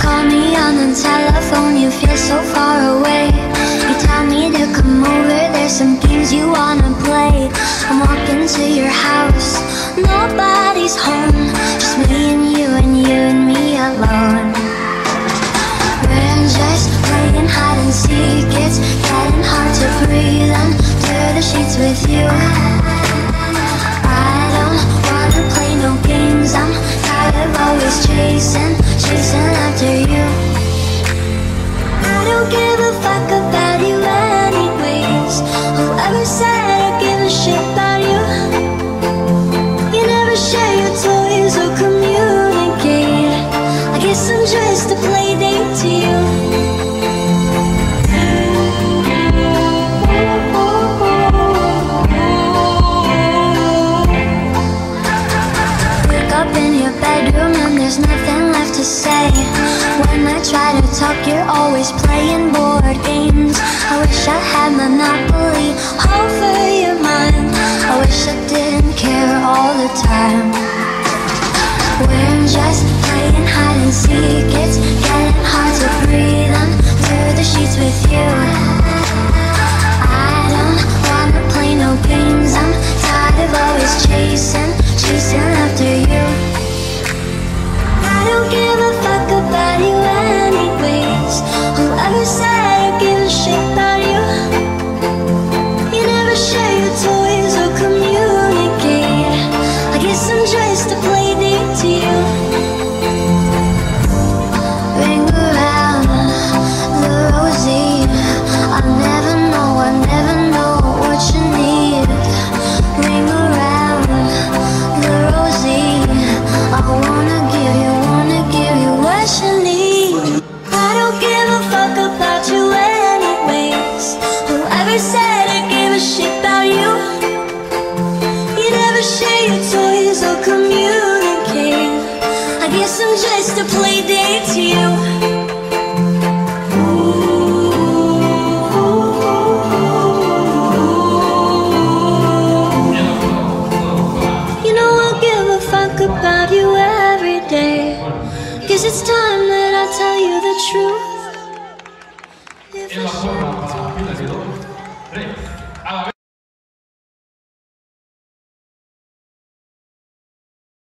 call me on the telephone, you feel so far away. You tell me to come over, there's some games you wanna play. I'm walking to your house, nobody's home, just me and you and you and me alone. We're just playing hide and seek, it's getting hard to breathe under the sheets with you. I don't wanna play no games, I'm tired of always chasing, chasing there's nothing left to say. When I try to talk, you're always playing board games. I wish I had Monopoly guess I'm just a play date to you. about you every day. Cause it's time that I tell you the truth.